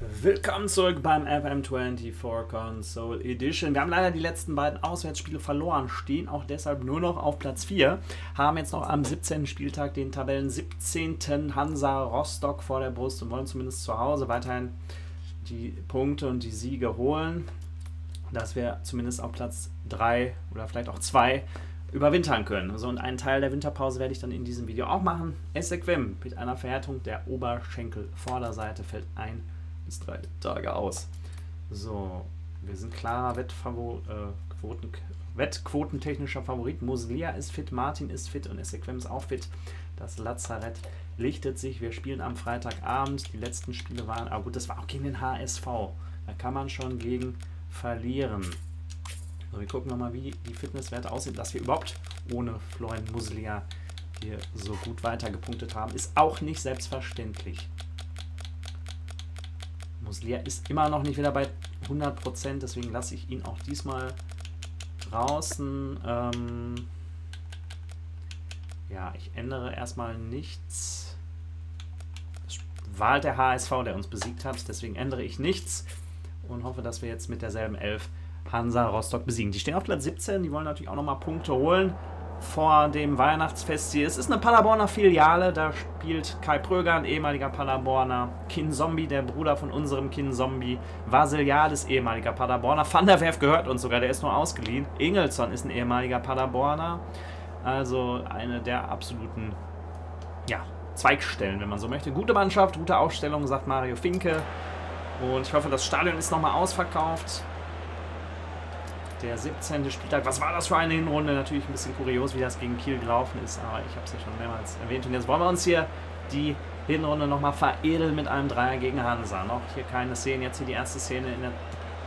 Willkommen zurück beim FM24 Console Edition. Wir haben leider die letzten beiden Auswärtsspiele verloren, stehen auch deshalb nur noch auf Platz 4. Haben jetzt noch am 17. Spieltag den Tabellen 17. Hansa Rostock vor der Brust und wollen zumindest zu Hause weiterhin die Punkte und die Siege holen, dass wir zumindest auf Platz 3 oder vielleicht auch 2 überwintern können. So, und einen Teil der Winterpause werde ich dann in diesem Video auch machen. Essequim mit einer Verhärtung der Oberschenkelvorderseite fällt ein bis drei Tage aus. So, wir sind klarer Wettfavo äh, Quoten, Wettquotentechnischer Favorit. Muslia ist fit, Martin ist fit und Essequem ist auch fit. Das Lazarett lichtet sich. Wir spielen am Freitagabend. Die letzten Spiele waren, aber gut, das war auch gegen den HSV. Da kann man schon gegen verlieren. So, wir gucken nochmal, wie die Fitnesswerte aussehen, dass wir überhaupt ohne Florian Muslia hier so gut weitergepunktet haben. Ist auch nicht selbstverständlich. Muslia ist immer noch nicht wieder bei 100%, deswegen lasse ich ihn auch diesmal draußen. Ähm ja, ich ändere erstmal nichts. Es war der HSV, der uns besiegt hat, deswegen ändere ich nichts und hoffe, dass wir jetzt mit derselben Elf Hansa Rostock besiegen. Die stehen auf Platz 17, die wollen natürlich auch nochmal Punkte holen vor dem Weihnachtsfest hier. Es ist eine Paderborner Filiale, da spielt Kai Pröger, ein ehemaliger Paderborner, Kin Zombie, der Bruder von unserem Kin Zombie, Vasiliades, ehemaliger Paderborner, Van der Werf gehört uns sogar, der ist nur ausgeliehen, Ingelsson ist ein ehemaliger Paderborner, also eine der absoluten, ja, Zweigstellen, wenn man so möchte. Gute Mannschaft, gute Aufstellung, sagt Mario Finke. Und ich hoffe, das Stadion ist nochmal ausverkauft der 17. Spieltag. Was war das für eine Hinrunde? Natürlich ein bisschen kurios, wie das gegen Kiel gelaufen ist, aber ich habe es ja schon mehrmals erwähnt. Und jetzt wollen wir uns hier die Hinrunde nochmal veredeln mit einem Dreier gegen Hansa. Noch hier keine Szene, jetzt hier die erste Szene in der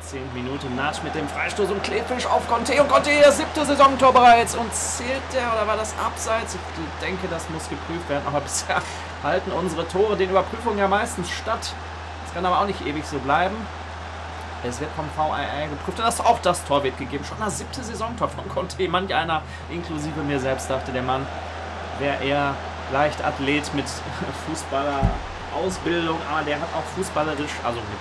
10. Minute. Natsch mit dem Freistoß und Klefisch auf Conte und Conte das siebte Saisontor bereits. Und zählt der oder war das abseits? Ich denke, das muss geprüft werden, aber bisher halten unsere Tore den Überprüfungen ja meistens statt. Das kann aber auch nicht ewig so bleiben. Es wird vom VAR geprüft. Und das auch das Tor wird gegeben. Schon das siebte Saisontor von Conte. Manch einer, inklusive mir selbst, dachte der Mann, wäre eher Leichtathlet mit Fußballer-Ausbildung. Aber der hat auch fußballerisch, also mit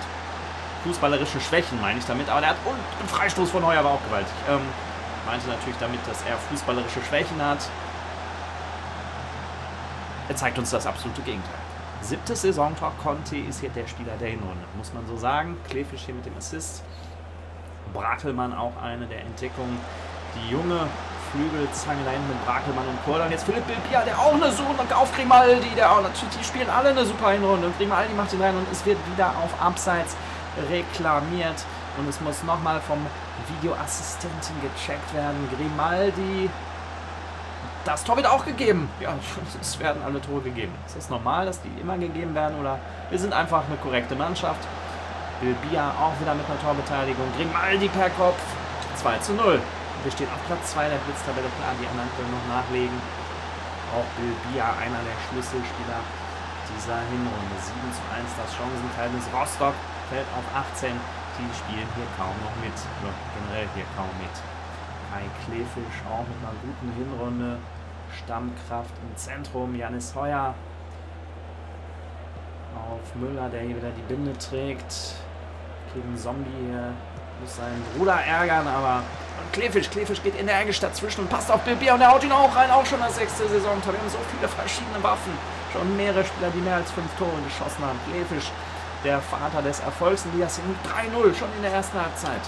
fußballerischen Schwächen meine ich damit. Aber der hat, und ein Freistoß von Heuer war auch gewaltig. Ähm, meinte natürlich damit, dass er fußballerische Schwächen hat. Er zeigt uns das absolute Gegenteil. Siebtes Saisontor, Conte ist hier der Spieler der Hinrunde, muss man so sagen. Klefisch hier mit dem Assist. Brakelmann auch eine der Entdeckungen. Die junge Flügelzange da hinten mit Brakelmann und. Und jetzt Philipp Bilbia, der auch eine Suche auf Grimaldi, der auch natürlich, die spielen alle eine super Hinrunde. Und Grimaldi macht ihn rein und es wird wieder auf Abseits reklamiert. Und es muss nochmal vom Videoassistenten gecheckt werden. Grimaldi das Tor wird auch gegeben. Ja, es werden alle Tore gegeben. Ist das normal, dass die immer gegeben werden? Oder wir sind einfach eine korrekte Mannschaft. Bilbia auch wieder mit einer Torbeteiligung. Grimaldi per Kopf. 2 zu 0. Wir stehen auf Platz 2 der Blitztabelle. Klar, die anderen können noch nachlegen. Auch Bilbia, einer der Schlüsselspieler dieser Hinrunde. 7 zu 1 das Chancenverhältnis. Rostock fällt auf 18. Die spielen hier kaum noch mit. Oder generell hier kaum mit. Kai Klefisch auch mit einer guten Hinrunde. Stammkraft im Zentrum. Janis Heuer auf Müller, der hier wieder die Binde trägt. Kevin Zombie hier muss seinen Bruder ärgern, aber und Klefisch, Klefisch geht in der Ecke dazwischen und passt auf Bill und der haut ihn auch rein, auch schon das sechste Saison. Wir haben so viele verschiedene Waffen, schon mehrere Spieler, die mehr als fünf Tore geschossen haben. Klefisch, der Vater des Erfolgs Liga 3-0, schon in der ersten Halbzeit.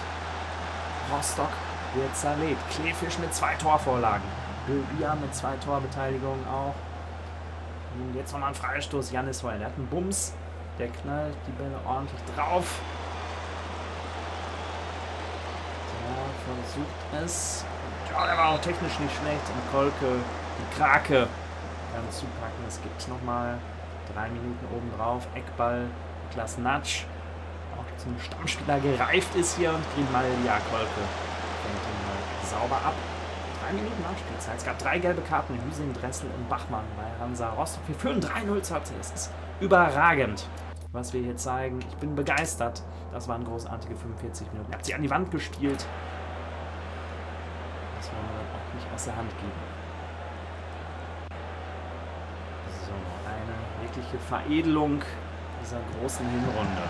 Rostock wird zerlegt. Klefisch mit zwei Torvorlagen. Böbia mit zwei Torbeteiligungen auch. Und jetzt nochmal ein Freistoß. Janis Heuer. Der hat einen Bums. Der knallt die Bälle ordentlich drauf. Der versucht es. Ja, der war auch technisch nicht schlecht. Und Kolke, die Krake, kann zupacken. Es gibt nochmal drei Minuten oben drauf. Eckball, Niklas Natsch. Auch zum Stammspieler gereift ist hier. Und Grimaldi, ja, Kolke sauber ab. Drei Minuten Nachspielzeit. Es gab drei gelbe Karten. Hüsing, Dressel und Bachmann bei Hansa Rostock. Wir führen 3-0 zur Halbzeit. Das ist überragend, was wir hier zeigen. Ich bin begeistert. Das waren großartige 45 Minuten. Ihr habt sie an die Wand gespielt. Das wollen wir dann auch nicht aus der Hand geben. So, eine wirkliche Veredelung dieser großen Hinrunde.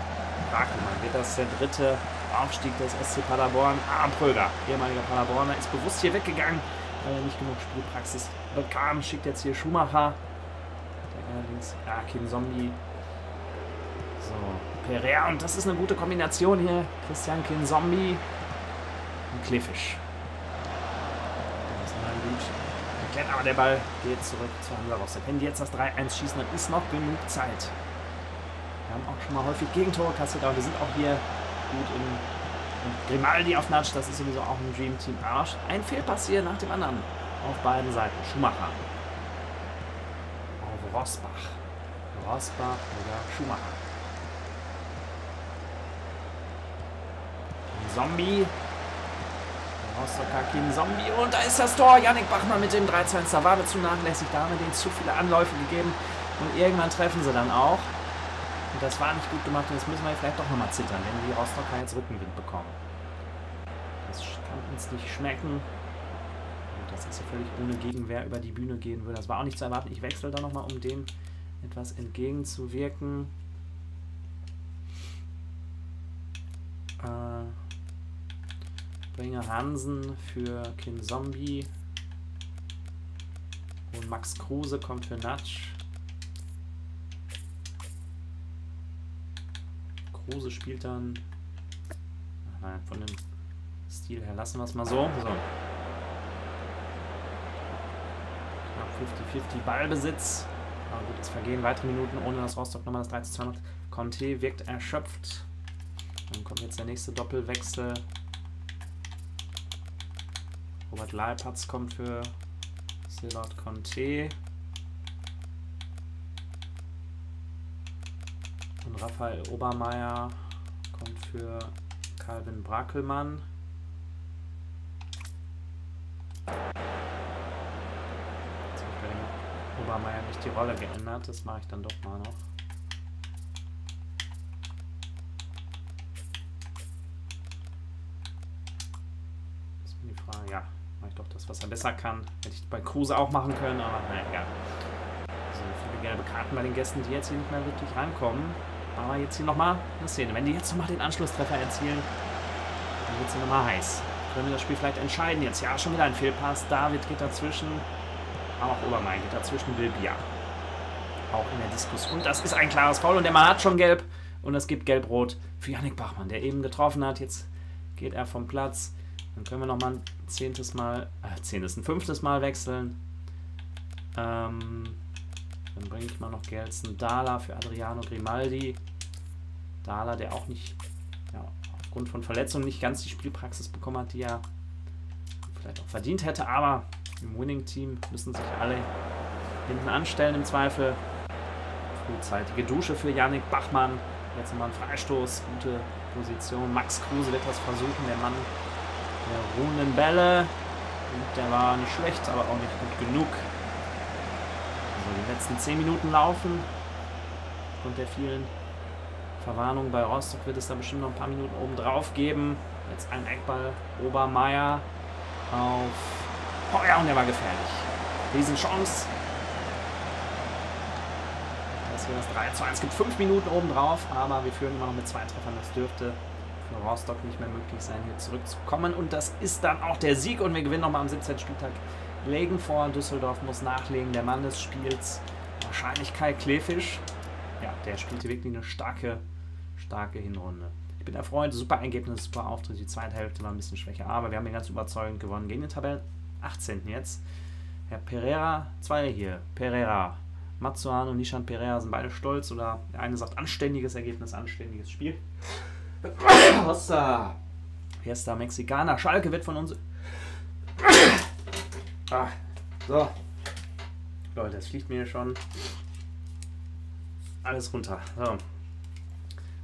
Brakelmann. Wird das der dritte Aufstieg des SC Paderborn? Ah, Pröger, ehemaliger Paderborner, ist bewusst hier weggegangen, weil er nicht genug Spielpraxis bekam. Schickt jetzt hier Schumacher. Der allerdings, ja, Kim Zombie. So, Pereira. Und das ist eine gute Kombination hier. Christian Kin Zombie und Klefisch. Aber der Ball geht zurück zu Hansa Rostock. Wenn die jetzt das 3-1 schießen, dann ist noch genug Zeit. Wir haben auch schon mal häufig Gegentore kassiert, aber wir sind auch hier gut im, im Grimaldi auf Natsch. Das ist sowieso auch ein Dream Team Arsch. Ein Fehlpass hier nach dem anderen auf beiden Seiten. Schumacher. Auf Rosbach. Rosbach oder Schumacher. Zombie. Rostocker King Zombie. Und da ist das Tor. Yannick Bachmann mit dem 3-2. Da war zu nachlässig. Da haben wir denen zu viele Anläufe gegeben. Und irgendwann treffen sie dann auch. Das war nicht gut gemacht. Und jetzt müssen wir vielleicht doch nochmal zittern, wenn die Rostocker jetzt Rückenwind bekommen. Das kann uns nicht schmecken. Und das ist ja völlig ohne Gegenwehr über die Bühne gehen würde. Das war auch nicht zu erwarten. Ich wechsle da nochmal, um dem etwas entgegenzuwirken. Äh bringe Hansen für Kim Zombie. Und Max Kruse kommt für Natsch. Kruse spielt dann. Nein, von dem Stil her lassen wir es mal so. so. Knapp 50-50 Ballbesitz. Aber gut, es vergehen weitere Minuten, ohne dass Rostock nochmal das 3 2 macht. Conte wirkt erschöpft. Dann kommt jetzt der nächste Doppelwechsel. Robert Leipatz kommt für Silot Conte. Und Raphael Obermeier kommt für Calvin Brackelmann. Jetzt habe ich bei Obermeier nicht die Rolle geändert. Das mache ich dann doch mal noch. doch das, was er besser kann. Hätte ich bei Kruse auch machen können, aber naja, egal. So viele gelbe Karten bei den Gästen, die jetzt hier nicht mehr wirklich rankommen. Aber jetzt hier nochmal eine Szene. Wenn die jetzt nochmal den Anschlusstreffer erzielen, dann wird es nochmal heiß. Können wir das Spiel vielleicht entscheiden jetzt? Ja, schon wieder ein Fehlpass. David geht dazwischen. Aber auch Obermain geht dazwischen. Will Bier. Auch in der Diskussion. Und das ist ein klares Foul. Und der Mann hat schon gelb. Und es gibt gelb-rot für Yannick Bachmann, der eben getroffen hat. Jetzt geht er vom Platz. Dann können wir nochmal ein zehntes Mal, äh, zehntes, ein fünftes Mal wechseln. Ähm, dann bringe ich mal noch Gelson Dala für Adriano Grimaldi. Dala, der auch nicht, ja, aufgrund von Verletzungen nicht ganz die Spielpraxis bekommen hat, die er vielleicht auch verdient hätte, aber im Winning-Team müssen sich alle hinten anstellen im Zweifel. Frühzeitige Dusche für Yannick Bachmann. Jetzt nochmal ein Freistoß, gute Position. Max Kruse wird das versuchen, der Mann der ruhenden Bälle. Und der war nicht schlecht, aber auch nicht gut genug. Also die letzten 10 Minuten laufen. Aufgrund der vielen Verwarnungen bei Rostock wird es da bestimmt noch ein paar Minuten oben drauf geben. Jetzt ein Eckball. Obermeier auf. Oh ja, und der war gefährlich. Riesenchance. Das wäre das 3 zu 1. Es gibt 5 Minuten oben drauf, aber wir führen immer noch mit zwei Treffern. Das dürfte für Rostock nicht mehr möglich sein, hier zurückzukommen. Und das ist dann auch der Sieg und wir gewinnen nochmal am 17. Spieltag. Legen vor, Düsseldorf muss nachlegen. Der Mann des Spiels, wahrscheinlich Kai Klefisch. Ja, der spielte wirklich eine starke, starke Hinrunde. Ich bin erfreut, super Ergebnis, super Auftritt. Die zweite Hälfte war ein bisschen schwächer, aber wir haben ihn ganz überzeugend gewonnen gegen den Tabellen 18. jetzt. Herr Pereira, zwei hier. Pereira, Matsuano und Nishan Pereira sind beide stolz oder der eine sagt anständiges Ergebnis, anständiges Spiel. Hossa. Erster Mexikaner. Schalke wird von uns. Ah, so. Leute, es fliegt mir schon alles runter. So.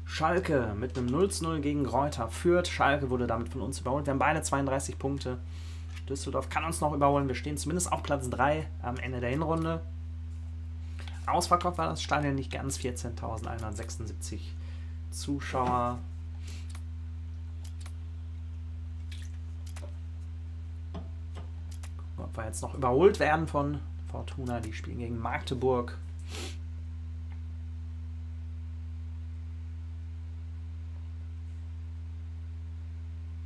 Schalke mit einem 0-0 gegen Reuter führt. Schalke wurde damit von uns überholt. Wir haben beide 32 Punkte. Düsseldorf kann uns noch überholen. Wir stehen zumindest auf Platz 3 am Ende der Hinrunde. Ausverkauft war das Stadion nicht ganz. 14.176 Zuschauer. Ob wir jetzt noch überholt werden von Fortuna. Die spielen gegen Magdeburg.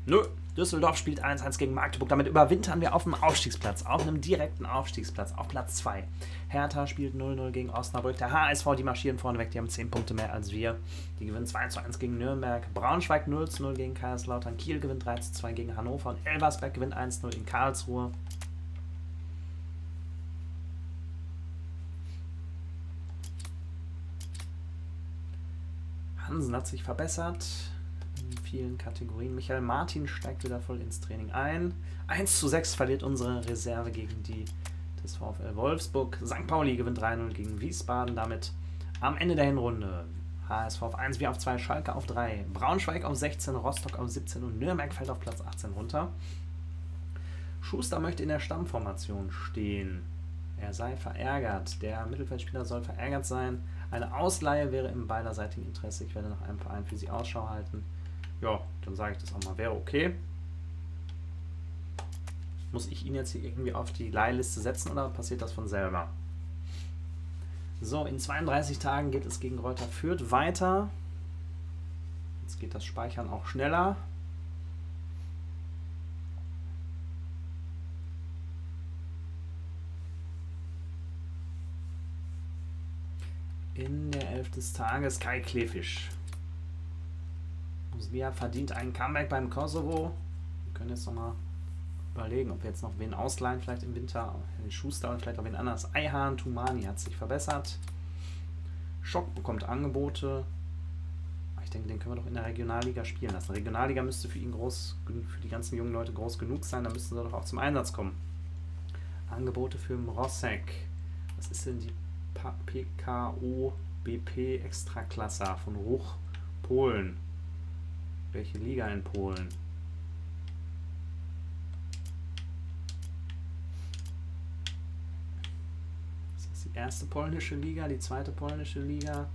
Nö, Düsseldorf spielt 1-1 gegen Magdeburg. Damit überwintern wir auf dem Aufstiegsplatz, auf einem direkten Aufstiegsplatz, auf Platz 2. Hertha spielt 0-0 gegen Osnabrück. Der HSV, die marschieren vorne weg, die haben 10 Punkte mehr als wir. Die gewinnen 2-1 gegen Nürnberg. Braunschweig 0-0 gegen Kaiserslautern. Kiel gewinnt 3-2 gegen Hannover. Und Elversberg gewinnt 1-0 in Karlsruhe. Hansen hat sich verbessert in vielen Kategorien. Michael Martin steigt wieder voll ins Training ein. 1 zu 6 verliert unsere Reserve gegen die des VfL Wolfsburg. St. Pauli gewinnt 3-0 gegen Wiesbaden. Damit am Ende der Hinrunde. HSV auf 1, wir auf 2, Schalke auf 3, Braunschweig auf 16, Rostock auf 17 und Nürnberg fällt auf Platz 18 runter. Schuster möchte in der Stammformation stehen. Er sei verärgert. Der Mittelfeldspieler soll verärgert sein. Eine Ausleihe wäre im beiderseitigen Interesse. Ich werde nach einem Verein für Sie Ausschau halten. Ja, dann sage ich das auch mal. Wäre okay. Muss ich ihn jetzt hier irgendwie auf die Leihliste setzen oder passiert das von selber? So, in 32 Tagen geht es gegen Reuter Fürth weiter. Jetzt geht das Speichern auch schneller. In der Elf des Tages Kai Klefisch. Muslia verdient einen Comeback beim Kosovo. Wir können jetzt nochmal überlegen, ob wir jetzt noch wen ausleihen, vielleicht im Winter. Den Schuster und vielleicht auch wen anders. Eihan Tumani hat sich verbessert. Schock bekommt Angebote. Ich denke, den können wir doch in der Regionalliga spielen lassen. Regionalliga müsste für ihn groß, für die ganzen jungen Leute groß genug sein. Da müssten sie doch auch zum Einsatz kommen. Angebote für Mrosek. Was ist denn die PKO BP Extraklasse von Ruch, Polen? Welche Liga in Polen? Ist das die erste polnische Liga, die zweite polnische Liga?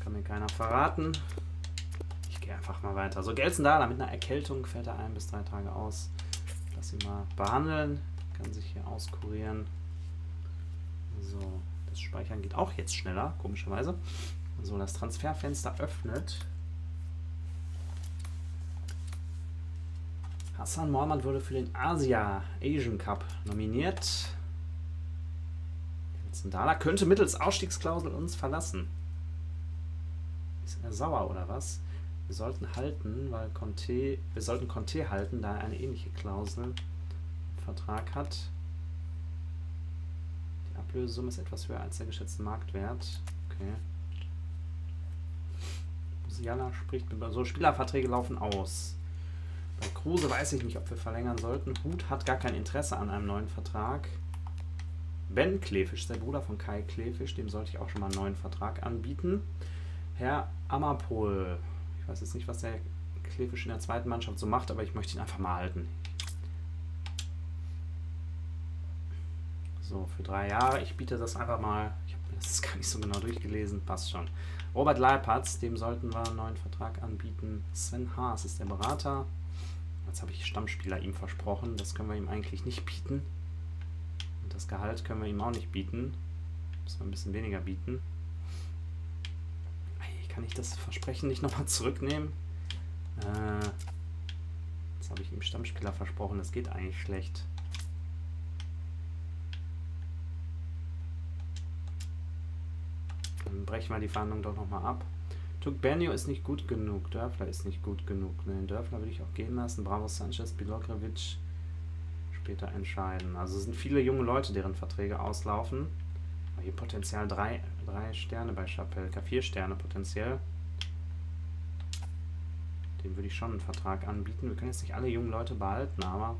Kann mir keiner verraten. Ich gehe einfach mal weiter. So, Gelsendaler mit einer Erkältung fällt er ein bis drei Tage aus. Lass ihn mal behandeln. Kann sich hier auskurieren. So, das Speichern geht auch jetzt schneller, komischerweise. So, das Transferfenster öffnet. Hassan Mohammed wurde für den Asia Asian Cup nominiert. Zendala könnte mittels Ausstiegsklausel uns verlassen. Ist er sauer oder was? Wir sollten halten, weil Conte, wir sollten Conte halten, da er eine ähnliche Klausel im Vertrag hat. Ablösesumme ist etwas höher als der geschätzte Marktwert. Okay. Musiala spricht über so Spielerverträge laufen aus. Bei Kruse weiß ich nicht, ob wir verlängern sollten. Hut hat gar kein Interesse an einem neuen Vertrag. Ben Klefisch, der Bruder von Kai Klefisch, dem sollte ich auch schon mal einen neuen Vertrag anbieten. Herr Amapol, ich weiß jetzt nicht, was der Klefisch in der zweiten Mannschaft so macht, aber ich möchte ihn einfach mal halten. So, für drei Jahre. Ich biete das einfach mal. Ich habe das gar nicht so genau durchgelesen. Passt schon. Robert Leipatz, dem sollten wir einen neuen Vertrag anbieten. Sven Haas ist der Berater. Jetzt habe ich Stammspieler ihm versprochen. Das können wir ihm eigentlich nicht bieten. Und das Gehalt können wir ihm auch nicht bieten. Müssen wir ein bisschen weniger bieten. Kann ich das Versprechen nicht nochmal zurücknehmen? Äh, jetzt habe ich ihm Stammspieler versprochen. Das geht eigentlich schlecht. Dann brechen wir die Verhandlung doch nochmal ab. Tukbenio ist nicht gut genug. Dörfler ist nicht gut genug. Ne, Dörfler würde ich auch gehen lassen. Bravo Sanchez, Bilokrevic später entscheiden. Also es sind viele junge Leute, deren Verträge auslaufen. Aber hier Potenzial 3 drei Sterne bei Chapelka. Vier Sterne potenziell. Dem würde ich schon einen Vertrag anbieten. Wir können jetzt nicht alle jungen Leute behalten, aber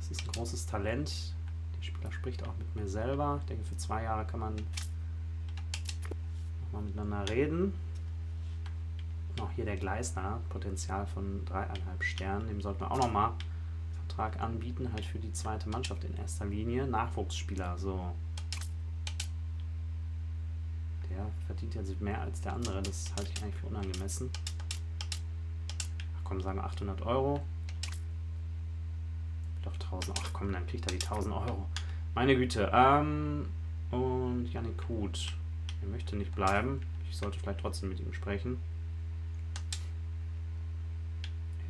es ist ein großes Talent. Der Spieler spricht auch mit mir selber. Ich denke, für zwei Jahre kann man mal miteinander reden. Auch hier der Gleisner, Potenzial von dreieinhalb Sternen, dem sollten wir auch nochmal Vertrag anbieten, halt für die zweite Mannschaft in erster Linie. Nachwuchsspieler, so. Der verdient ja mehr als der andere, das halte ich eigentlich für unangemessen. Ach komm, sagen wir 800 Euro. Doch 1000, ach komm, dann kriegt er die 1000 Euro. Meine Güte, ähm, Und Janik Huth. Er möchte nicht bleiben. Ich sollte vielleicht trotzdem mit ihm sprechen.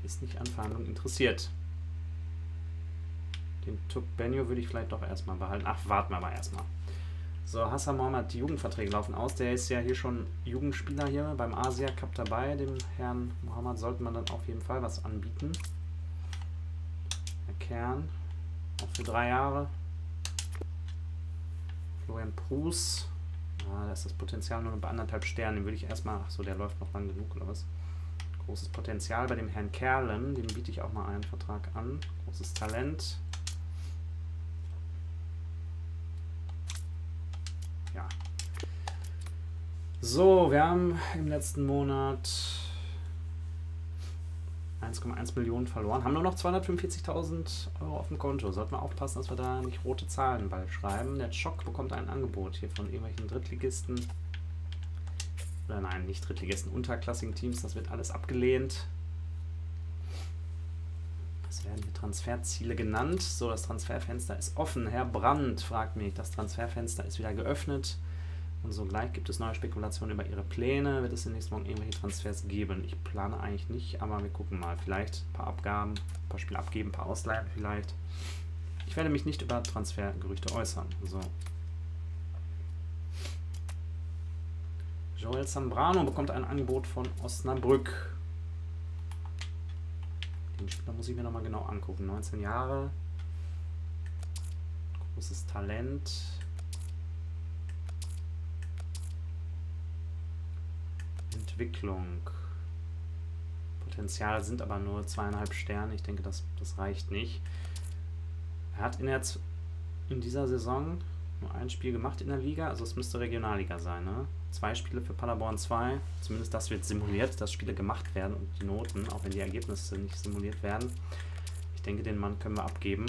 Er ist nicht an Verhandlungen interessiert. Den Tuk Benio würde ich vielleicht doch erstmal behalten. Ach, warten wir aber erstmal. So, Hassan Mohammed, die Jugendverträge laufen aus. Der ist ja hier schon Jugendspieler hier beim Asia Cup dabei. Dem Herrn Mohammed sollte man dann auf jeden Fall was anbieten. Der Kern, auch für drei Jahre. Florian Prus. Ah, da ist das Potenzial nur bei anderthalb Sternen. Den würde ich erstmal. Achso, der läuft noch lang genug oder was? Großes Potenzial bei dem Herrn Kerlen. Dem biete ich auch mal einen Vertrag an. Großes Talent. Ja. So, wir haben im letzten Monat 1,1 Millionen verloren. Haben nur noch 245.000 Euro auf dem Konto. Sollten wir aufpassen, dass wir da nicht rote Zahlen bald schreiben. Der Schock bekommt ein Angebot hier von irgendwelchen Drittligisten. Oder nein, nicht Drittligisten, unterklassigen Teams. Das wird alles abgelehnt. Es werden hier Transferziele genannt. So, das Transferfenster ist offen. Herr Brandt fragt mich, das Transferfenster ist wieder geöffnet. Und sogleich gibt es neue Spekulationen über ihre Pläne. Wird es in den nächsten Wochen irgendwelche Transfers geben? Ich plane eigentlich nicht, aber wir gucken mal. Vielleicht ein paar Abgaben, ein paar Spiele abgeben, ein paar Ausleihen vielleicht. Ich werde mich nicht über Transfergerüchte äußern. So. Joel Zambrano bekommt ein Angebot von Osnabrück. Den Spieler muss ich mir nochmal genau angucken. 19 Jahre. Großes Talent. Entwicklung. Potenzial sind aber nur zweieinhalb Sterne. Ich denke, das, das reicht nicht. Er hat in, der, in dieser Saison nur ein Spiel gemacht in der Liga, also es müsste Regionalliga sein. Ne? Zwei Spiele für Paderborn 2, zumindest das wird simuliert, dass Spiele gemacht werden und die Noten, auch wenn die Ergebnisse nicht simuliert werden. Ich denke, den Mann können wir abgeben.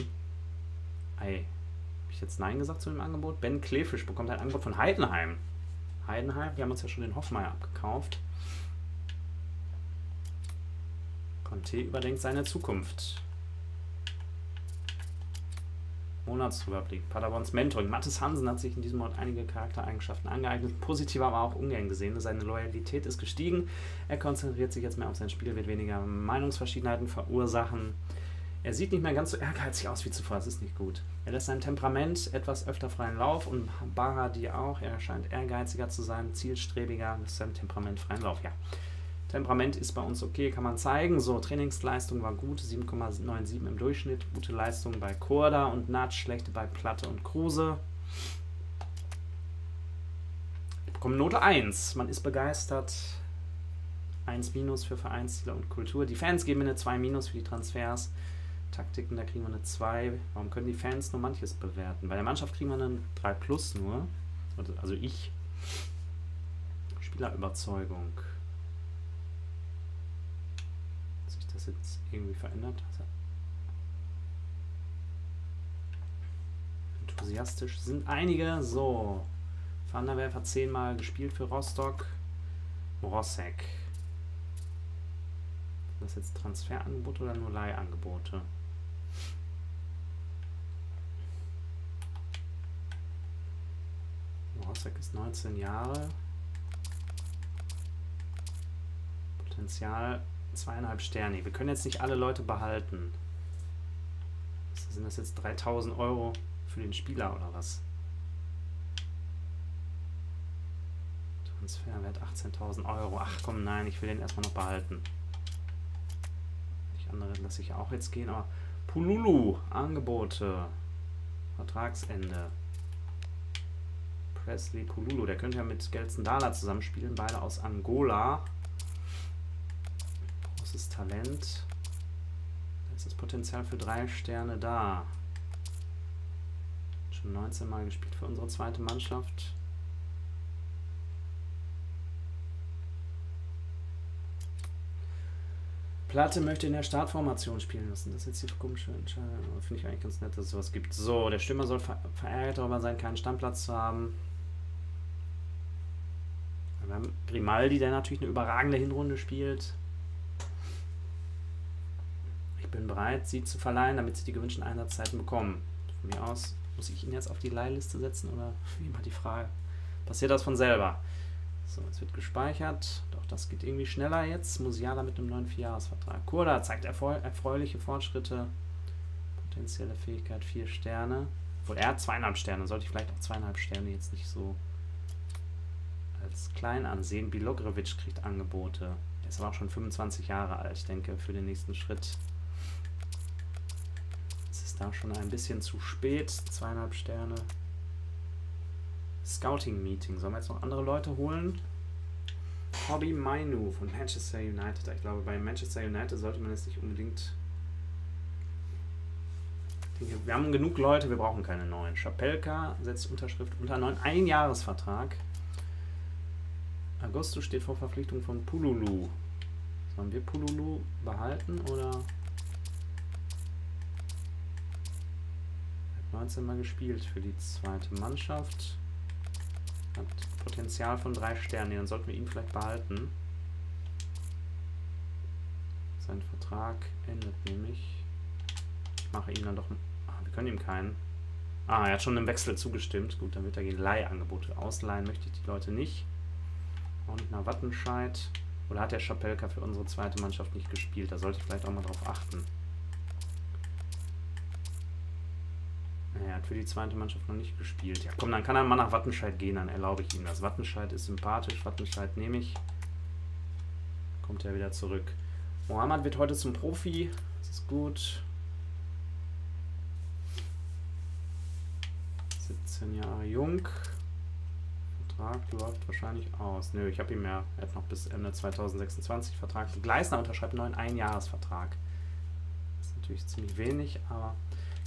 Ei, habe ich jetzt Nein gesagt zu dem Angebot? Ben Klefisch bekommt ein Angebot von Heidenheim. Heidenheim, wir haben uns ja schon den Hoffmeier abgekauft. Conte überdenkt seine Zukunft. Monatsüberblick. Paderborns Mentoring. Mathis Hansen hat sich in diesem Monat einige Charaktereigenschaften angeeignet. Positiv, aber auch ungern gesehen. Seine Loyalität ist gestiegen. Er konzentriert sich jetzt mehr auf sein Spiel, wird weniger Meinungsverschiedenheiten verursachen. Er sieht nicht mehr ganz so ehrgeizig aus wie zuvor. Das ist nicht gut. Er lässt sein Temperament etwas öfter freien Lauf und Baradi auch. Er scheint ehrgeiziger zu sein, zielstrebiger, lässt sein Temperament freien Lauf. Ja. Temperament ist bei uns okay, kann man zeigen. So, Trainingsleistung war gut, 7,97 im Durchschnitt. Gute Leistung bei Korda und Natsch, schlechte bei Platte und Kruse. Ich bekomme Note 1. Man ist begeistert. 1 minus für Vereinsziele und Kultur. Die Fans geben mir eine 2 minus für die Transfers. Taktiken, da kriegen wir eine 2. Warum können die Fans nur manches bewerten? Bei der Mannschaft kriegen wir eine 3 plus nur. Also ich. Spielerüberzeugung. das jetzt irgendwie verändert? Enthusiastisch sind einige. So. Van der Werf hat zehnmal gespielt für Rostock. Morosek. Das jetzt Transferangebote oder nur Leihangebote? Morosek ist 19 Jahre. Potenzial Zweieinhalb Sterne. Wir können jetzt nicht alle Leute behalten. Sind das jetzt 3000 Euro für den Spieler oder was? Transferwert 18.000 Euro. Ach komm, nein, ich will den erstmal noch behalten. Die anderen lasse ich auch jetzt gehen, aber Pululu, Angebote, Vertragsende. Presley Pululu, der könnte ja mit Gelsen-Dala zusammenspielen, beide aus Angola großes Talent. Da ist das Potenzial für drei Sterne da. Schon 19 Mal gespielt für unsere zweite Mannschaft. Platte möchte in der Startformation spielen lassen. Das ist jetzt die komische Entscheidung. Finde ich eigentlich ganz nett, dass es sowas gibt. So, der Stürmer soll verärgert darüber sein, keinen Stammplatz zu haben. Wir haben Grimaldi, der natürlich eine überragende Hinrunde spielt bin bereit, sie zu verleihen, damit sie die gewünschten Einsatzzeiten bekommen. Von mir aus Muss ich ihn jetzt auf die Leihliste setzen oder wie immer die Frage? Passiert das von selber? So, es wird gespeichert. Doch das geht irgendwie schneller jetzt. Musiala mit einem neuen Vierjahresvertrag. Kurda zeigt erfreuliche Fortschritte. Potenzielle Fähigkeit 4 Sterne. Obwohl er hat zweieinhalb Sterne. Sollte ich vielleicht auch zweieinhalb Sterne jetzt nicht so als klein ansehen. Bilogrevic kriegt Angebote. Er ist aber auch schon 25 Jahre alt. Ich denke, für den nächsten Schritt ist es da schon ein bisschen zu spät. Zweieinhalb Sterne. Scouting-Meeting. Sollen wir jetzt noch andere Leute holen? Hobby Mainu von Manchester United. Ich glaube, bei Manchester United sollte man jetzt nicht unbedingt. Wir haben genug Leute, wir brauchen keine neuen. Schapelka setzt Unterschrift unter neuen Einjahresvertrag. Augustus steht vor Verpflichtung von Pululu. Sollen wir Pululu behalten oder? Hat 19 Mal gespielt für die zweite Mannschaft. Hat Potenzial von drei Sternen. Dann sollten wir ihn vielleicht behalten. Sein Vertrag endet nämlich. Ich mache ihm dann doch. Ah, wir können ihm keinen. Ah, er hat schon einem Wechsel zugestimmt. Gut, dann wird er gegen Leihangebote ausleihen. Möchte ich die Leute nicht. Und nach Wattenscheid. Oder hat der Schapelka für unsere zweite Mannschaft nicht gespielt? Da sollte ich vielleicht auch mal drauf achten. Er hat für die zweite Mannschaft noch nicht gespielt. Ja, komm, dann kann er mal nach Wattenscheid gehen, dann erlaube ich ihm das. Wattenscheid ist sympathisch, Wattenscheid nehme ich. Kommt er wieder zurück. Mohammad wird heute zum Profi. Das ist gut. 17 Jahre jung. Vertrag läuft wahrscheinlich aus. Nö, ich habe ihm ja, er hat noch bis Ende 2026 Vertrag. Gleisner unterschreibt einen neuen Einjahresvertrag. Das ist natürlich ziemlich wenig, aber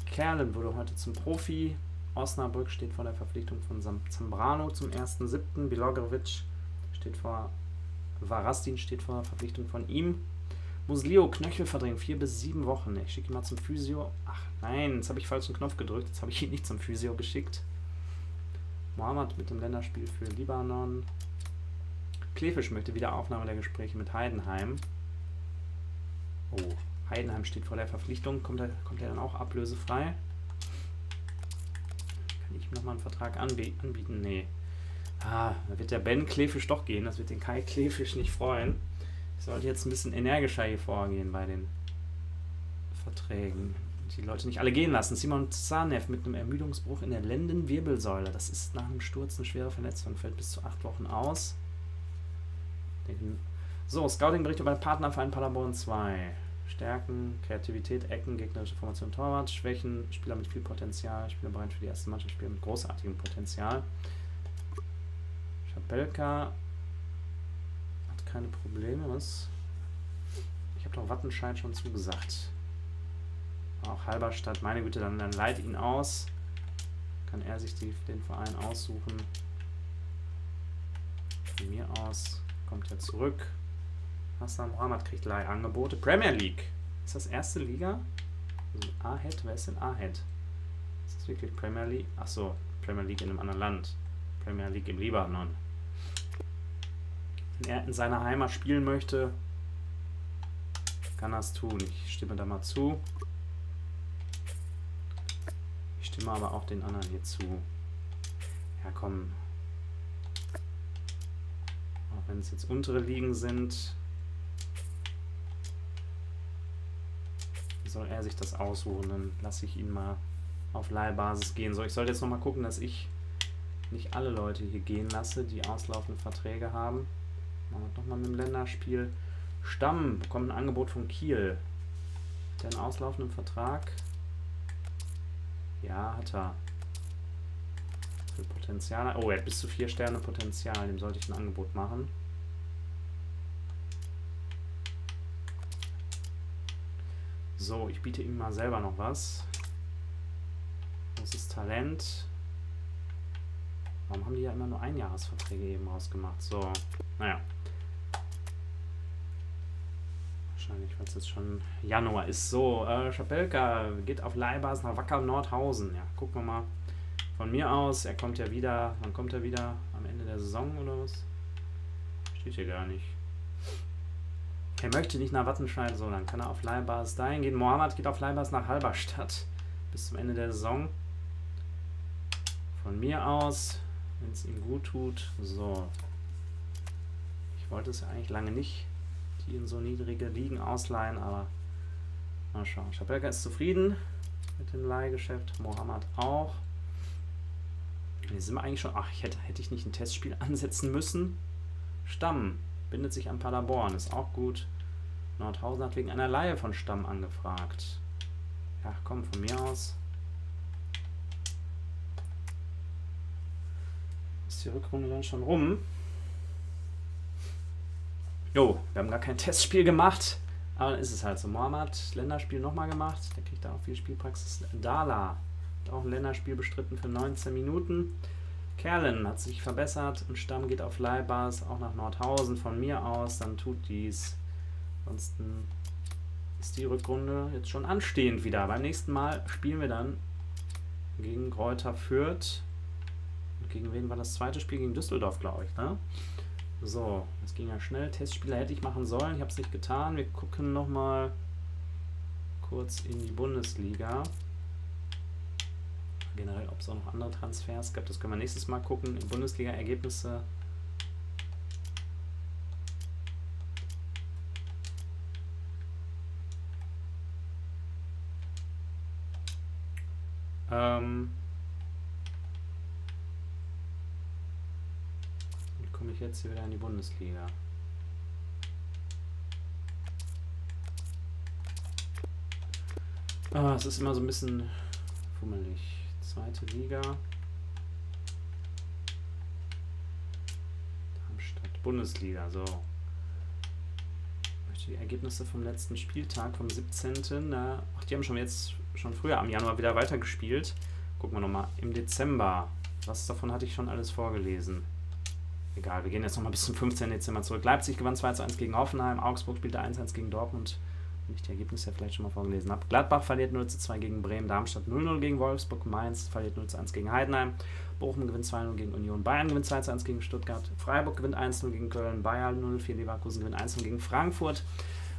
Kerlen wurde heute zum Profi. Osnabrück steht vor der Verpflichtung von Zambrano zum 1.7. Bilogrevic steht vor, Varastin steht vor der Verpflichtung von ihm. Muslio, Knöchel verdrängen, vier bis sieben Wochen. Ich schicke ihn mal zum Physio. Ach nein, jetzt habe ich falschen Knopf gedrückt. Jetzt habe ich ihn nicht zum Physio geschickt. Mohammed mit dem Länderspiel für Libanon. Klefisch möchte wieder Aufnahme der Gespräche mit Heidenheim. Oh, Heidenheim steht vor der Verpflichtung. Kommt er, kommt er dann auch ablösefrei? Kann ich ihm nochmal einen Vertrag anbieten? Nee. Ah, da wird der Ben Klefisch doch gehen. Das wird den Kai Klefisch nicht freuen. Ich sollte jetzt ein bisschen energischer hier vorgehen bei den Verträgen. Die Leute nicht alle gehen lassen. Simon Zanev mit einem Ermüdungsbruch in der Lendenwirbelsäule. Das ist nach einem Sturz eine schwere Verletzung. Fällt bis zu acht Wochen aus. So, Scouting-Bericht über den Partnerverein Paderborn 2. Stärken, Kreativität, Ecken, gegnerische Formation Torwart, Schwächen, Spieler mit viel Potenzial, Spieler bereit für die erste Mannschaft, Spieler mit großartigem Potenzial. Schabelka hat keine Probleme, was? Ich habe doch Wattenscheid schon zugesagt. Auch Halberstadt, meine Güte, dann, dann leiht ihn aus. Kann er sich die, den Verein aussuchen. Von mir aus kommt er zurück. Hassan Mohammed kriegt Leihangebote. Premier League. Ist das erste Liga? Also Ahead? Wer ist denn Ahead? Ist das wirklich Premier League? Achso, Premier League in einem anderen Land. Premier League im Libanon. Wenn er in seiner Heimat spielen möchte, kann er es tun. Ich stimme da mal zu. Ich stimme aber auch den anderen hier zu. Ja, komm. Auch wenn es jetzt untere Ligen sind, soll er sich das aussuchen. Dann lasse ich ihn mal auf Leihbasis gehen. So, ich sollte jetzt nochmal gucken, dass ich nicht alle Leute hier gehen lasse, die auslaufende Verträge haben. Machen wir nochmal mit dem Länderspiel. Stamm bekommt ein Angebot von Kiel. Hat er einen auslaufenden Vertrag? Ja, hat er. Für Potenzial. Oh, er hat bis zu vier Sterne Potenzial. Dem sollte ich ein Angebot machen. So, ich biete ihm mal selber noch was. Großes Talent. Warum haben die ja immer nur Einjahresverträge eben rausgemacht? So, naja. Wahrscheinlich, weil es jetzt schon Januar ist. So, äh, Schapelka geht auf Leihbasis nach Wacker Nordhausen. Ja, gucken wir mal. Von mir aus, er kommt ja wieder. Wann kommt er wieder? Am Ende der Saison oder was? Steht hier gar nicht. Er möchte nicht nach Wattenscheid, so, dann kann er auf Leihbasis dahin gehen. Mohammed geht auf Leihbasis nach Halberstadt bis zum Ende der Saison. Von mir aus, wenn es ihm gut tut. So. Ich wollte es eigentlich lange nicht, die in so niedrige Ligen ausleihen, aber mal schauen. Schabelka ist zufrieden mit dem Leihgeschäft. Mohammed auch. Hier sind wir eigentlich schon. Ach, hätte, hätte ich nicht ein Testspiel ansetzen müssen. Stamm bindet sich an Paderborn, ist auch gut. Nordhausen hat wegen einer Laie von Stamm angefragt. Ja, komm, von mir aus. Ist die Rückrunde dann schon rum? Jo, wir haben gar kein Testspiel gemacht. Aber dann ist es halt so. Mohammed, Länderspiel nochmal gemacht. Der kriegt da auch viel Spielpraxis. Dala hat auch ein Länderspiel bestritten für 19 Minuten. Kerlen hat sich verbessert und Stamm geht auf Leibas, auch nach Nordhausen von mir aus. Dann tut dies. Ansonsten ist die Rückrunde jetzt schon anstehend wieder. Beim nächsten Mal spielen wir dann gegen Kräuter Fürth. Und gegen wen war das zweite Spiel? Gegen Düsseldorf, glaube ich. Ne? So, das ging ja schnell. Testspieler hätte ich machen sollen. Ich habe es nicht getan. Wir gucken nochmal kurz in die Bundesliga. Generell, ob es auch noch andere Transfers gab, das können wir nächstes Mal gucken. Bundesliga-Ergebnisse. Ähm, ich jetzt hier wieder in die Bundesliga. Ah, es ist immer so ein bisschen fummelig. Zweite Liga. Darmstadt, Bundesliga, so. Die Ergebnisse vom letzten Spieltag, vom 17. ach, die haben schon jetzt schon früher am Januar wieder weitergespielt. Gucken wir nochmal. Im Dezember. Was davon hatte ich schon alles vorgelesen? Egal, wir gehen jetzt nochmal bis zum 15. Dezember zurück. Leipzig gewann 2 1 gegen Hoffenheim, Augsburg spielte 1 1 gegen Dortmund. Wenn ich die Ergebnisse ja vielleicht schon mal vorgelesen habe. Gladbach verliert 0 2 gegen Bremen, Darmstadt 0 0 gegen Wolfsburg, Mainz verliert 0 1 gegen Heidenheim, Bochum gewinnt 2 0 gegen Union, Bayern gewinnt 2 1 gegen Stuttgart, Freiburg gewinnt 1 0 gegen Köln, Bayern 0 4 Leverkusen gewinnt 1 0 gegen Frankfurt.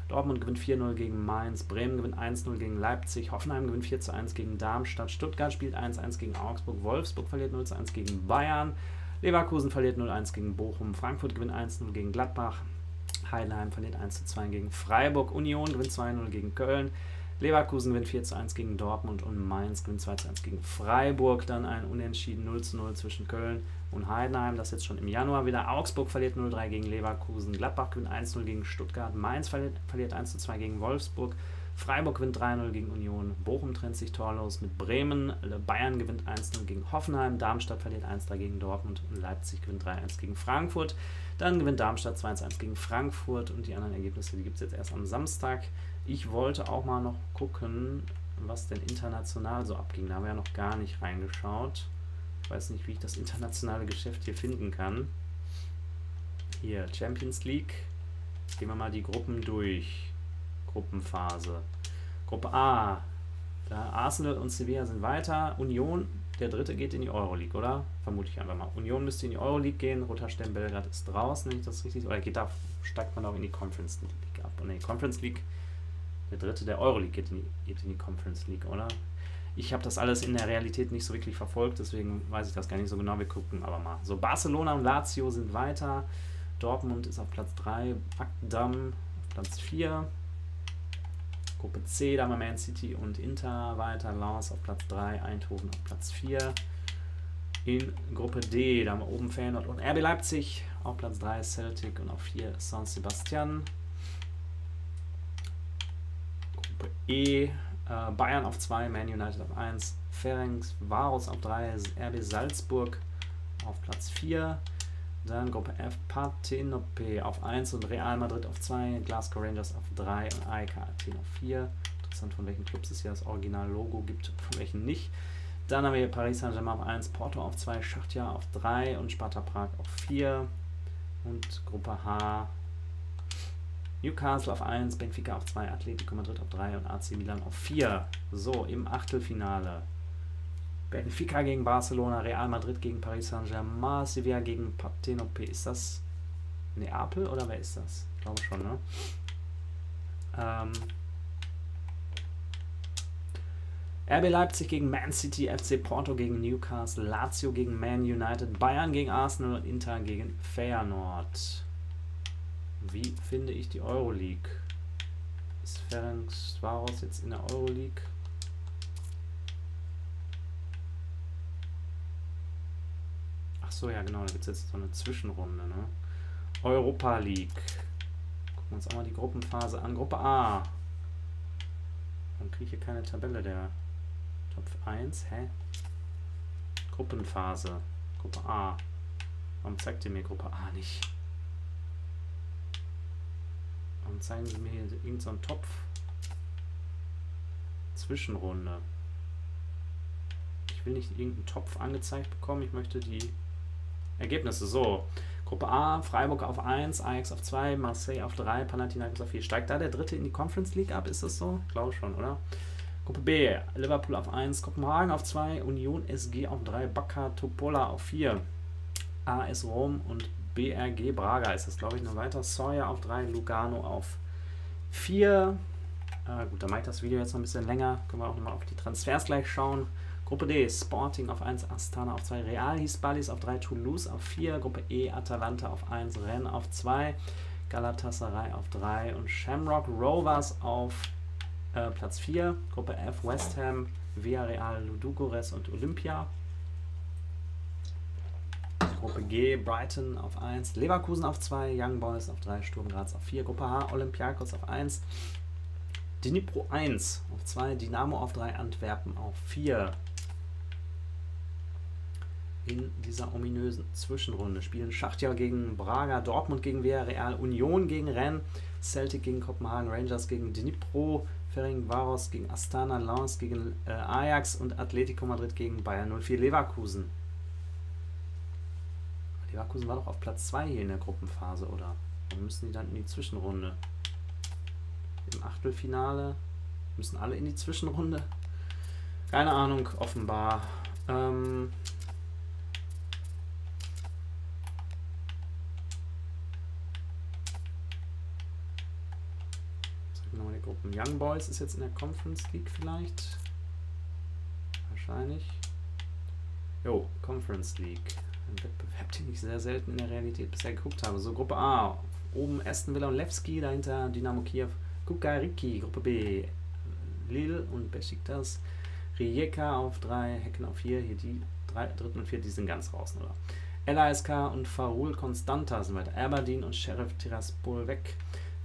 Dortmund gewinnt 4-0 gegen Mainz, Bremen gewinnt 1-0 gegen Leipzig, Hoffenheim gewinnt 4-1 gegen Darmstadt, Stuttgart spielt 1-1 gegen Augsburg, Wolfsburg verliert 0-1 gegen Bayern, Leverkusen verliert 0-1 gegen Bochum, Frankfurt gewinnt 1-0 gegen Gladbach, Heidenheim verliert 1-2 gegen Freiburg, Union gewinnt 2-0 gegen Köln, Leverkusen gewinnt 4-1 gegen Dortmund und Mainz gewinnt 2-1 gegen Freiburg. Dann ein Unentschieden 0-0 zwischen Köln und Heidenheim, das jetzt schon im Januar wieder. Augsburg verliert 0-3 gegen Leverkusen, Gladbach gewinnt 1-0 gegen Stuttgart, Mainz verliert, verliert 1-2 gegen Wolfsburg, Freiburg gewinnt 3-0 gegen Union, Bochum trennt sich torlos mit Bremen, Bayern gewinnt 1-0 gegen Hoffenheim, Darmstadt verliert 1-3 gegen Dortmund und Leipzig gewinnt 3-1 gegen Frankfurt. Dann gewinnt Darmstadt 2-1 gegen Frankfurt und die anderen Ergebnisse, die gibt es jetzt erst am Samstag. Ich wollte auch mal noch gucken, was denn international so abging. Da haben wir ja noch gar nicht reingeschaut. Ich weiß nicht, wie ich das internationale Geschäft hier finden kann. Hier, Champions League. Gehen wir mal die Gruppen durch. Gruppenphase. Gruppe A. Da Arsenal und Sevilla sind weiter. Union, der dritte, geht in die Euroleague, oder? Vermute ich einfach mal. Union müsste in die Euroleague gehen. Roter Stern Belgrad ist draußen, wenn ich das richtig Oder geht da, steigt man auch in die Conference League ab? Nee, Conference League, der dritte der Euroleague geht in die, geht in die Conference League, oder? Ich habe das alles in der Realität nicht so wirklich verfolgt, deswegen weiß ich das gar nicht so genau. Wir gucken aber mal. So, Barcelona und Lazio sind weiter. Dortmund ist auf Platz 3. Akdam auf Platz 4. Gruppe C, da haben wir Man City und Inter weiter, Lens auf Platz 3, Eindhoven auf Platz 4. In Gruppe D, da haben wir oben Feyenoord und RB Leipzig, auf Platz 3 Celtic und auf 4 San Sebastian. Gruppe E, äh, Bayern auf 2, Man United auf 1, Ferenc Varus auf 3, RB Salzburg auf Platz 4. Dann Gruppe F, Partenope auf 1 und Real Madrid auf 2, Glasgow Rangers auf 3 und AEK Athen auf 4. Interessant, von welchen Clubs es hier das Original-Logo gibt, von welchen nicht. Dann haben wir hier Paris Saint-Germain auf 1, Porto auf 2, Schachtja auf 3 und Sparta Prag auf 4. Und Gruppe H, Newcastle auf 1, Benfica auf 2, Atletico Madrid auf 3 und AC Milan auf 4. So, im Achtelfinale Benfica gegen Barcelona, Real Madrid gegen Paris Saint-Germain, Sevilla gegen Partenope. Ist das Neapel oder wer ist das? Ich glaube schon, ne? Ähm RB Leipzig gegen Man City, FC Porto gegen Newcastle, Lazio gegen Man United, Bayern gegen Arsenal und Inter gegen Feyenoord. Wie finde ich die Euroleague? Ist Ferenc Varos jetzt in der Euroleague? Ach so, ja genau, da gibt es jetzt so eine Zwischenrunde. Ne? Europa League. Gucken wir uns auch mal die Gruppenphase an. Gruppe A. Dann kriege ich hier keine Tabelle der Top 1. Hä? Gruppenphase. Gruppe A. Warum zeigt ihr mir Gruppe A nicht? Warum zeigen sie mir hier irgendeinen so Topf? Zwischenrunde. Ich will nicht irgendeinen Topf angezeigt bekommen. Ich möchte die Ergebnisse. So. Gruppe A, Freiburg auf 1, Ajax auf 2, Marseille auf 3, Panathinaikos auf 4. Steigt da der dritte in die Conference League ab? Ist das so? Glaube schon, oder? Gruppe B, Liverpool auf 1, Kopenhagen auf 2, Union SG auf 3, Bacca Topola auf 4, AS Rom und BRG Braga ist das, glaube ich, noch weiter. Sawyer auf 3, Lugano auf 4. Äh, gut, dann mache ich das Video jetzt noch ein bisschen länger. Können wir auch nochmal auf die Transfers gleich schauen. Gruppe D, Sporting auf 1, Astana auf 2, Real Hispalis auf 3, Toulouse auf 4, Gruppe E, Atalanta auf 1, Rennes auf 2, Galatasaray auf 3 und Shamrock Rovers auf äh, Platz 4. Gruppe F, West Ham, Villarreal, Ludogorets und Olympia. Gruppe G, Brighton auf 1, Leverkusen auf 2, Young Boys auf 3, Sturm Graz auf 4, Gruppe H, Olympiakos auf 1, Dnipro 1 auf 2, Dynamo auf 3, Antwerpen auf 4 in dieser ominösen Zwischenrunde. Spielen Schachtja gegen Braga, Dortmund gegen Villarreal, Union gegen Rennes, Celtic gegen Kopenhagen, Rangers gegen Dnipro, Fering Varos gegen Astana, Lens gegen äh, Ajax und Atletico Madrid gegen Bayern 04 Leverkusen. Leverkusen war doch auf Platz 2 hier in der Gruppenphase, oder? Warum müssen die dann in die Zwischenrunde? Im Achtelfinale müssen alle in die Zwischenrunde? Keine Ahnung, offenbar. Ähm, Gruppen. Young Boys ist jetzt in der Conference League vielleicht. Wahrscheinlich. Jo, Conference League. Ein Wettbewerb, den ich sehr selten in der Realität bisher geguckt habe. So, Gruppe A. Oben Aston Villa und Levski, dahinter Dynamo Kiew, Kukariki. Gruppe B. Lille und Besiktas. Rijeka auf 3, Hecken auf 4. Hier die drei, dritten und vierten, die sind ganz draußen, oder? LASK und Farul Constanta sind weiter. Aberdeen und Sheriff Tiraspol weg.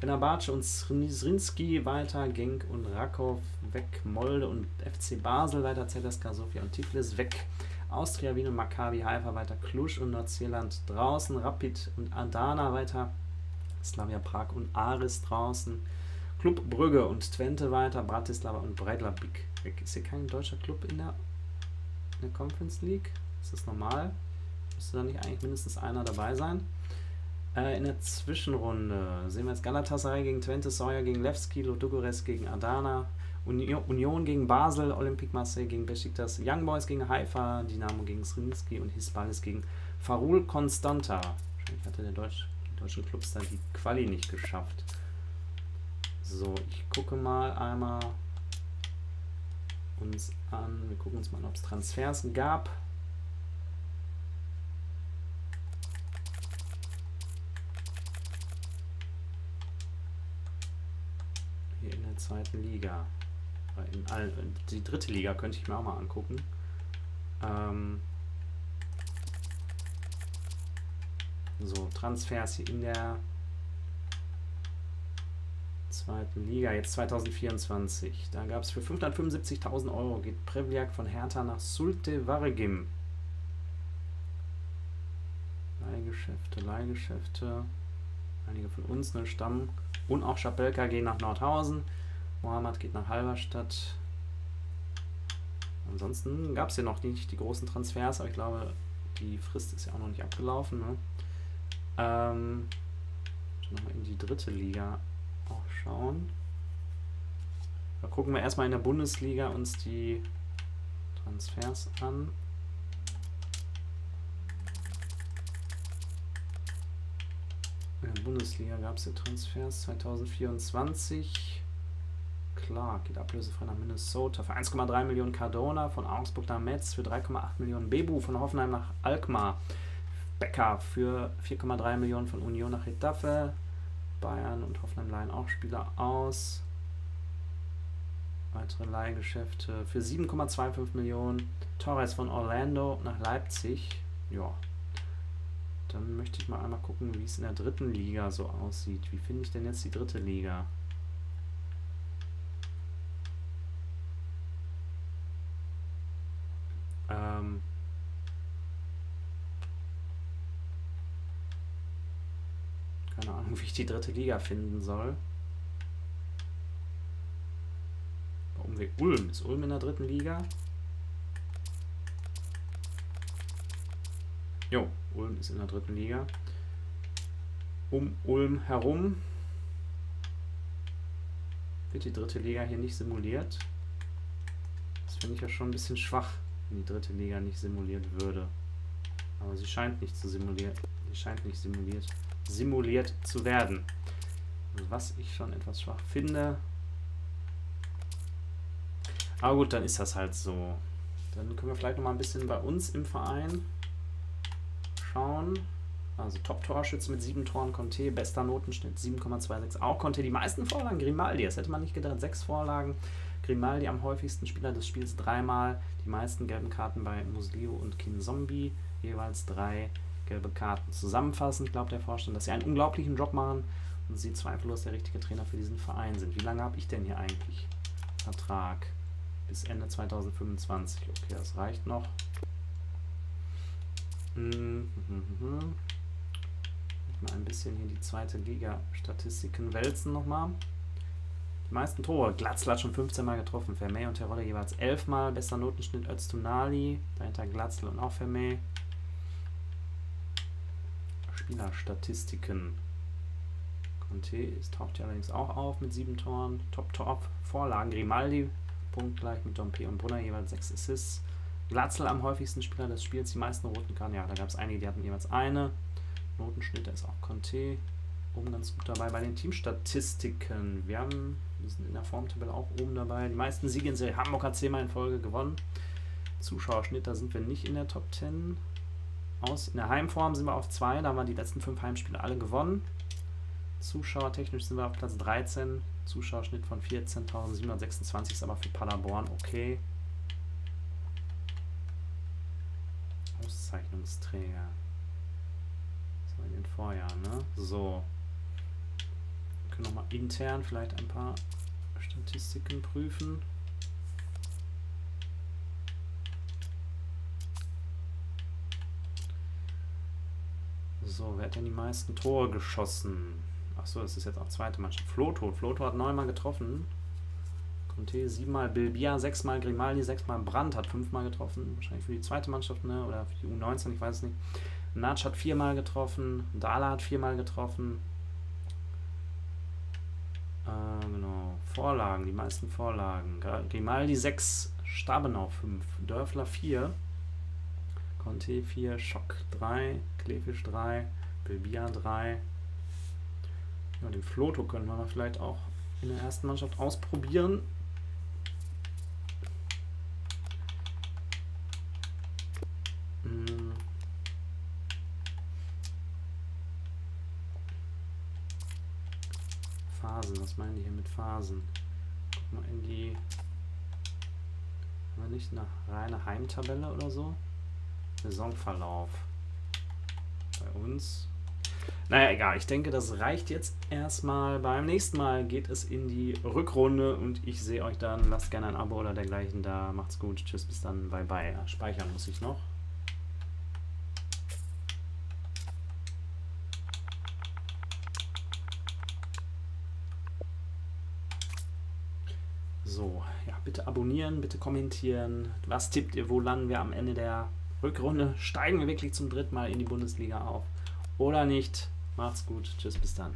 Fenerbahce und Srinski weiter, Genk und Rakow weg, Molde und FC Basel weiter, ZSK Sofia und Tiflis weg, Austria Wien und Maccabi Haifa weiter, Klusch und Nordirland draußen, Rapid und Adana weiter, Slavia Prag und Aris draußen, Club Brügge und Twente weiter, Bratislava und Breidablik weg. Ist hier kein deutscher Club in der, in der Conference League? Ist das normal? Müsste da nicht eigentlich mindestens einer dabei sein? Äh, in der Zwischenrunde sehen wir jetzt Galatasaray gegen Twente, Sawyer gegen Levski, Ludogorets gegen Adana, Union gegen Basel, Olympique Marseille gegen Besiktas, Young Boys gegen Haifa, Dynamo gegen Srinski und Hispalis gegen Farul Constanta. Wahrscheinlich hatte der Deutsch, die deutschen Clubs dann die Quali nicht geschafft. So, ich gucke mal einmal uns an. Wir gucken uns mal an, ob es Transfers gab. Zweiten Liga. All, die dritte Liga könnte ich mir auch mal angucken. Ähm so, Transfers hier in der zweiten Liga, jetzt 2024. Da gab es für 575.000 Euro, geht Prevliak von Hertha nach Sulte Varegim. Leihgeschäfte, Leihgeschäfte. Einige von uns, ne, Stamm. Und auch Schapelka gehen nach Nordhausen. Mohammed geht nach Halberstadt. Ansonsten gab es ja noch nicht die großen Transfers, aber ich glaube, die Frist ist ja auch noch nicht abgelaufen. Ne? Ähm, nochmal in die dritte Liga auch schauen. Da gucken wir erstmal in der Bundesliga uns die Transfers an. In der Bundesliga gab es ja Transfers 2024. Clark geht ablösefrei nach Minnesota. Für 1,3 Millionen Cardona von Augsburg nach Metz. Für 3,8 Millionen Bebu von Hoffenheim nach Alkmaar. Becker für 4,3 Millionen von Union nach Retafe. Bayern und Hoffenheim leihen auch Spieler aus. Weitere Leihgeschäfte für 7,25 Millionen. Torres von Orlando nach Leipzig. Ja. Dann möchte ich mal einmal gucken, wie es in der dritten Liga so aussieht. Wie finde ich denn jetzt die dritte Liga? Ähm Keine Ahnung, wie ich die dritte Liga finden soll. Umweg Ulm. Ist Ulm in der dritten Liga? Jo, Ulm ist in der dritten Liga. Um Ulm herum wird die dritte Liga hier nicht simuliert. Das finde ich ja schon ein bisschen schwach, wenn die dritte Liga nicht simuliert würde. Aber sie scheint nicht zu simulieren. Sie scheint nicht simuliert, simuliert zu werden. Was ich schon etwas schwach finde. Aber gut, dann ist das halt so. Dann können wir vielleicht noch mal ein bisschen bei uns im Verein schauen. Also Top-Torschütze mit 7 Toren, Conte, bester Notenschnitt 7,26. Auch Conte die meisten Vorlagen, Grimaldi, das hätte man nicht gedacht, 6 Vorlagen. Grimaldi am häufigsten Spieler des Spiels dreimal, die meisten gelben Karten bei Muslio und Kin Zombie, jeweils drei gelbe Karten. Zusammenfassend glaubt der Vorstand, dass sie einen unglaublichen Job machen und sie zweifellos der richtige Trainer für diesen Verein sind. Wie lange habe ich denn hier eigentlich Vertrag? Bis Ende 2025. Okay, das reicht noch. Mal ein bisschen hier die zweite Liga-Statistiken wälzen nochmal. Die meisten Tore. Glatzl hat schon 15 Mal getroffen. Vermey und Terodde jeweils 11 Mal. Bester Notenschnitt als Tunali. Dahinter Glatzl und auch Vermey. Spielerstatistiken. Conte taucht hier allerdings auch auf mit 7 Toren. Top-Top-Vorlagen. Grimaldi punktgleich mit Dompe und Brunner jeweils 6 Assists. Glatzel am häufigsten Spieler des Spiels, die meisten roten Karten. Ja, da gab es einige, die hatten jeweils eine. Notenschnitt, da ist auch Conte oben ganz gut dabei. Bei den Teamstatistiken, wir, haben, wir sind in der Formtabelle auch oben dabei. Die meisten Siege in Serie Hamburg hat zehnmal in Folge gewonnen. Zuschauerschnitt, da sind wir nicht in der Top 10. Aus. In der Heimform sind wir auf 2, da haben wir die letzten 5 Heimspiele alle gewonnen. Zuschauertechnisch sind wir auf Platz 13. Zuschauerschnitt von 14.726 ist aber für Paderborn okay. Auszeichnungsträger. So in den Vorjahren, ne? So. Wir können nochmal intern vielleicht ein paar Statistiken prüfen. So, wer hat denn die meisten Tore geschossen? Achso, das ist jetzt auch zweite Mannschaft. Floto. Floto hat neunmal getroffen. Conte siebenmal, Bilbia sechsmal, Grimaldi sechsmal, Brandt hat fünfmal getroffen. Wahrscheinlich für die zweite Mannschaft, ne? Oder für die U19, ich weiß es nicht. Natsch hat viermal getroffen. Dala hat viermal getroffen. Äh, genau. Vorlagen, die meisten Vorlagen. Grimaldi 6, Stabenau 5, Dörfler 4, Conte 4, Schock 3, Klefisch 3, Bilbia 3, ja, den Floto können wir vielleicht auch in der ersten Mannschaft ausprobieren. Hm. Phasen, was meinen die hier mit Phasen? Guck mal in die. Haben wir nicht eine reine Heimtabelle oder so? Saisonverlauf. Bei uns naja, egal. Ich denke, das reicht jetzt erstmal. Beim nächsten Mal geht es in die Rückrunde und ich sehe euch dann. Lasst gerne ein Abo oder dergleichen da. Macht's gut. Tschüss, bis dann. Bye, bye. Speichern muss ich noch. So, ja, bitte abonnieren, bitte kommentieren. Was tippt ihr? Wo landen wir am Ende der Rückrunde? Steigen wir wirklich zum dritten Mal in die Bundesliga auf? Oder nicht? Macht's gut. Tschüss, bis dann.